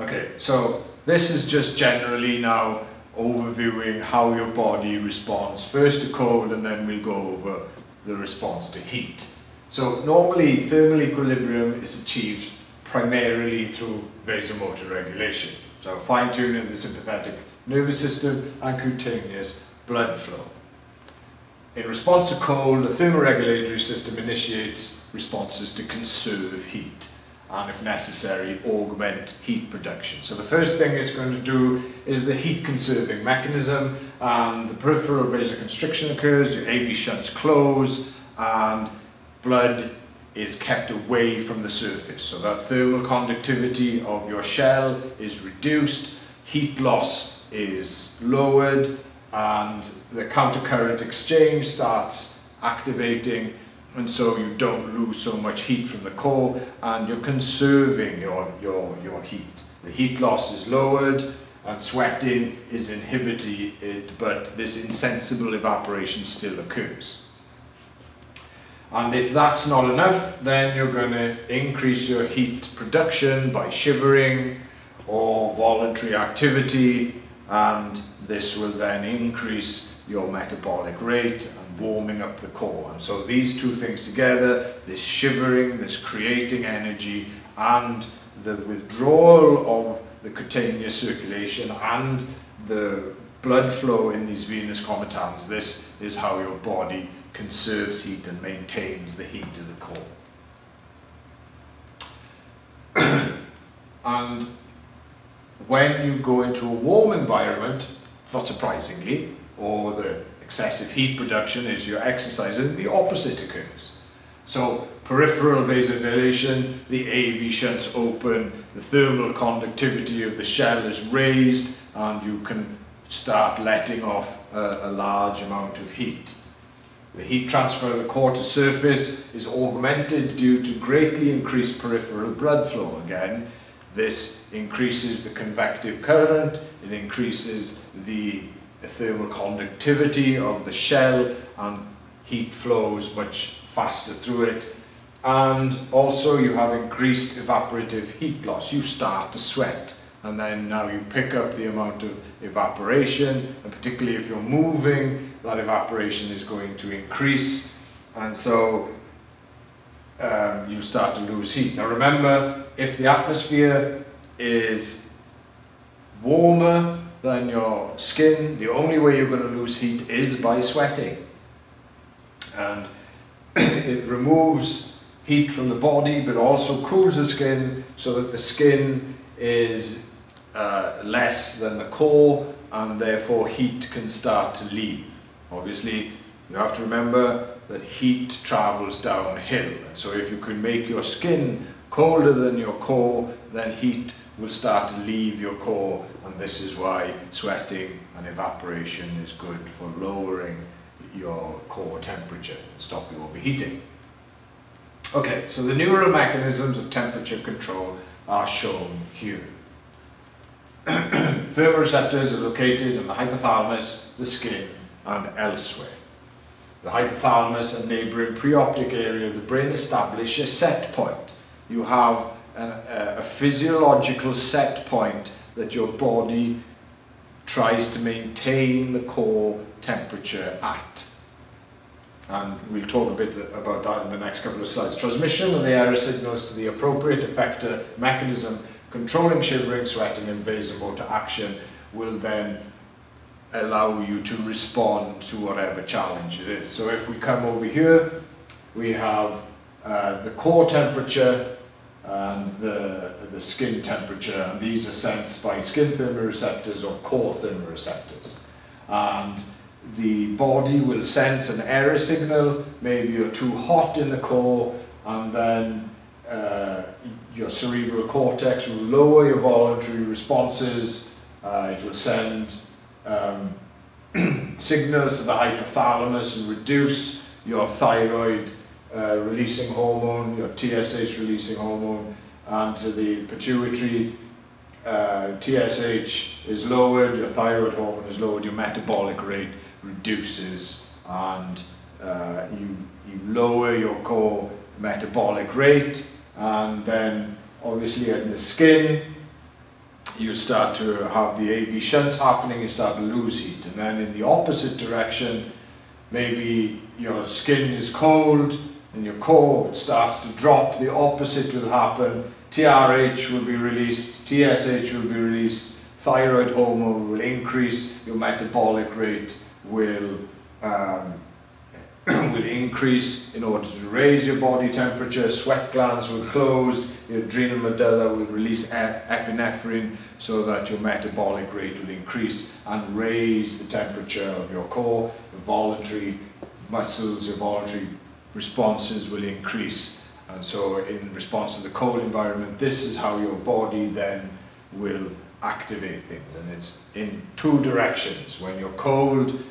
Okay, so this is just generally now overviewing how your body responds first to cold and then we'll go over the response to heat. So normally thermal equilibrium is achieved primarily through vasomotor regulation. So fine tuning the sympathetic nervous system and cutaneous blood flow. In response to cold, the thermoregulatory system initiates responses to conserve heat and if necessary augment heat production. So the first thing it's going to do is the heat conserving mechanism and the peripheral vasoconstriction occurs, your AV shunts close and blood is kept away from the surface. So that thermal conductivity of your shell is reduced, heat loss is lowered and the countercurrent exchange starts activating and so you don't lose so much heat from the core and you're conserving your, your, your heat. The heat loss is lowered and sweating is inhibited but this insensible evaporation still occurs. And if that's not enough, then you're going to increase your heat production by shivering or voluntary activity, and this will then increase your metabolic rate warming up the core. And so these two things together, this shivering, this creating energy, and the withdrawal of the cutaneous circulation and the blood flow in these venous comitans, this is how your body conserves heat and maintains the heat of the core. and when you go into a warm environment, not surprisingly, or the excessive heat production is you're exercising, the opposite occurs. So peripheral vasodilation, the AV shunts open, the thermal conductivity of the shell is raised, and you can start letting off a, a large amount of heat. The heat transfer of the to surface is augmented due to greatly increased peripheral blood flow again. This increases the convective current, it increases the thermal conductivity of the shell and heat flows much faster through it. And also you have increased evaporative heat loss. You start to sweat and then now you pick up the amount of evaporation and particularly if you're moving that evaporation is going to increase and so um, you start to lose heat. Now remember if the atmosphere is warmer than your skin. The only way you're going to lose heat is by sweating. And it removes heat from the body but also cools the skin so that the skin is uh, less than the core and therefore heat can start to leave. Obviously you have to remember that heat travels downhill. And so if you can make your skin colder than your core then heat will start to leave your core and this is why sweating and evaporation is good for lowering your core temperature and stop you overheating. Okay, so the neural mechanisms of temperature control are shown here. Thermoreceptors are located in the hypothalamus, the skin, and elsewhere. The hypothalamus and neighbouring preoptic area of the brain establish a set point. You have a, a physiological set point that your body tries to maintain the core temperature at. And we'll talk a bit about that in the next couple of slides. Transmission of the error signals to the appropriate effector mechanism Controlling shivering, sweating and vasomotor action will then allow you to respond to whatever challenge it is. So if we come over here, we have uh, the core temperature and the, the skin temperature, and these are sensed by skin thermoreceptors or core thermoreceptors. And the body will sense an error signal, maybe you're too hot in the core, and then uh, your cerebral cortex will lower your voluntary responses, uh, it will send um, signals to the hypothalamus and reduce your thyroid uh, releasing hormone, your TSH releasing hormone, and to the pituitary, uh, TSH is lowered, your thyroid hormone is lowered, your metabolic rate reduces, and uh, you, you lower your core metabolic rate, and then obviously in the skin you start to have the AV shunts happening, you start to lose heat. And then in the opposite direction, maybe your skin is cold and your core starts to drop, the opposite will happen. TRH will be released, TSH will be released, thyroid hormone will increase, your metabolic rate will um, will increase in order to raise your body temperature, sweat glands will close, your adrenal medulla will release epinephrine so that your metabolic rate will increase and raise the temperature of your core, your voluntary muscles, your voluntary responses will increase. And so in response to the cold environment, this is how your body then will activate things. And it's in two directions. When you're cold,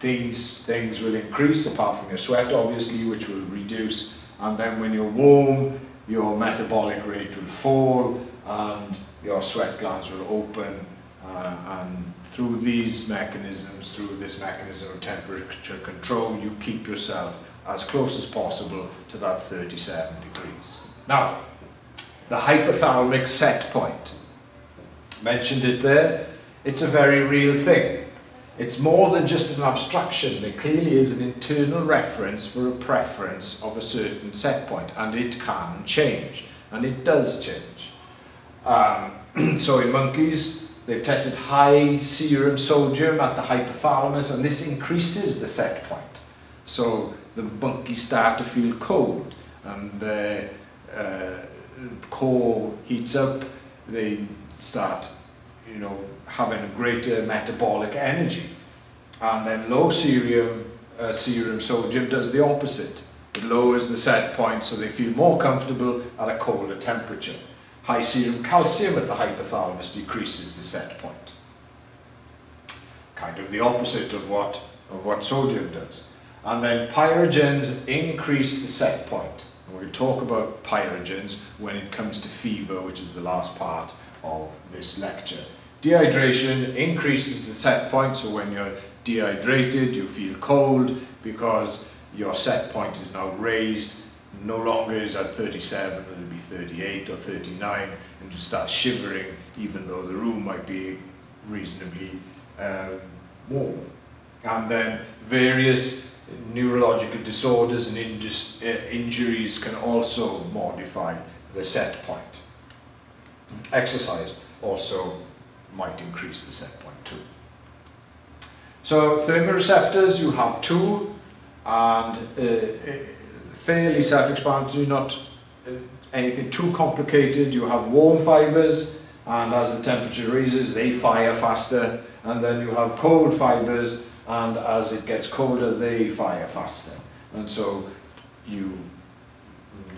these things will increase apart from your sweat obviously which will reduce and then when you're warm your metabolic rate will fall and your sweat glands will open uh, and through these mechanisms, through this mechanism of temperature control, you keep yourself as close as possible to that 37 degrees. Now, the hypothalamic set point. Mentioned it there. It's a very real thing. It's more than just an abstraction. There clearly is an internal reference for a preference of a certain set point, and it can change, and it does change. Um, so in monkeys, they've tested high serum sodium at the hypothalamus, and this increases the set point. So the monkeys start to feel cold, and the uh, core heats up, they start you know, having a greater metabolic energy. And then low serum, uh, serum sodium does the opposite. It lowers the set point so they feel more comfortable at a colder temperature. High serum calcium at the hypothalamus decreases the set point. Kind of the opposite of what, of what sodium does. And then pyrogens increase the set point. And we'll talk about pyrogens when it comes to fever, which is the last part of this lecture. Dehydration increases the set point, so when you're dehydrated, you feel cold because your set point is now raised. No longer is at 37, it'll be 38 or 39, and you start shivering even though the room might be reasonably um, warm. And then various neurological disorders and uh, injuries can also modify the set point. Exercise also might increase the set point too. So thermoreceptors, you have two, and uh, fairly self-explanatory, not uh, anything too complicated. You have warm fibers, and as the temperature raises, they fire faster, and then you have cold fibers, and as it gets colder, they fire faster. And so you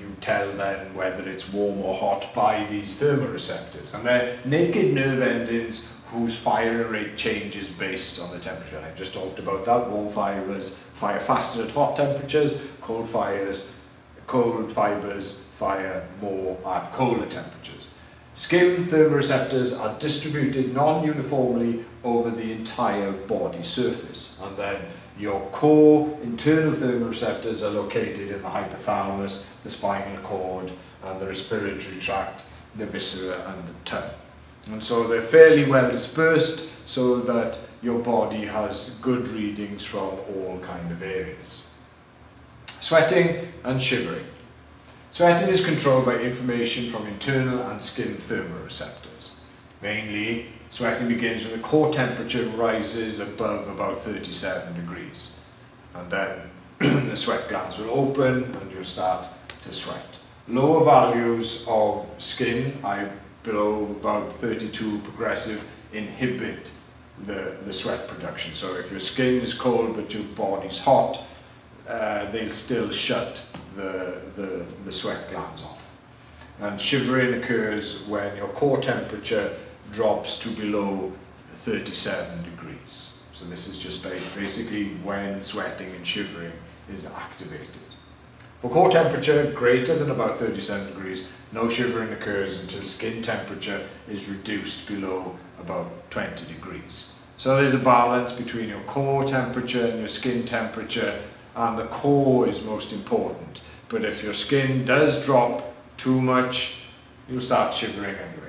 you tell then whether it's warm or hot by these thermoreceptors. And they're naked nerve endings whose firing rate changes based on the temperature. I just talked about that. Warm fibers fire faster at hot temperatures, cold fires, cold fibers fire more at colder temperatures. Skin thermoreceptors are distributed non-uniformly over the entire body surface and then your core internal thermoreceptors are located in the hypothalamus, the spinal cord, and the respiratory tract, the viscera, and the tongue. And so they're fairly well dispersed so that your body has good readings from all kind of areas. Sweating and shivering. Sweating is controlled by information from internal and skin thermoreceptors, mainly Sweating begins when the core temperature rises above about 37 degrees. And then the sweat glands will open and you'll start to sweat. Lower values of skin, I below about 32 progressive, inhibit the, the sweat production. So if your skin is cold but your body's hot, uh, they'll still shut the, the, the sweat glands off. And shivering occurs when your core temperature drops to below 37 degrees. So this is just basically when sweating and shivering is activated. For core temperature greater than about 37 degrees, no shivering occurs until skin temperature is reduced below about 20 degrees. So there's a balance between your core temperature and your skin temperature, and the core is most important. But if your skin does drop too much, you'll start shivering anyway.